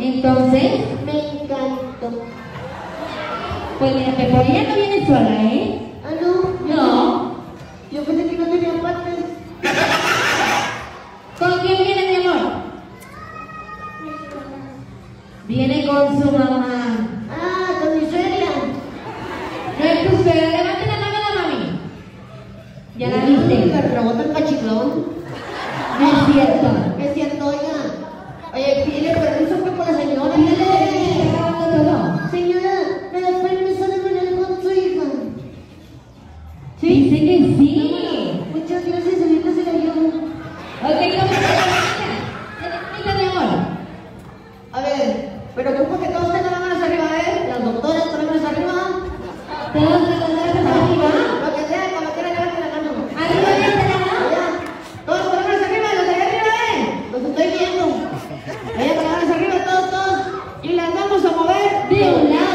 Entonces, Me encantó. pues mira, Pepo, ella no viene sola, ¿eh? Ah, no. yo- No. Yo pensé que no tenía patas. ¿Con quién viene, mi amor? Viene con su mamá. Ah, con mi suegra. No es tu suegra, levante la mano a la mami. Ya la viste. El robot el cachiclón. No es cierto. Es cierto, oiga. Oye, pídele permiso pues por la señora. preocupa que todos tengan las manos arriba, ¿eh? Las doctoras con las manos arriba. Todos con las manos arriba. Lo que sea, cuando quieran levanten la mano. Arriba, levanten la. Allá. Todos con las manos arriba, los de arriba, ¿eh? Los estoy viendo. Allá con las manos arriba, todos, todos. Y las vamos a mover de un lado.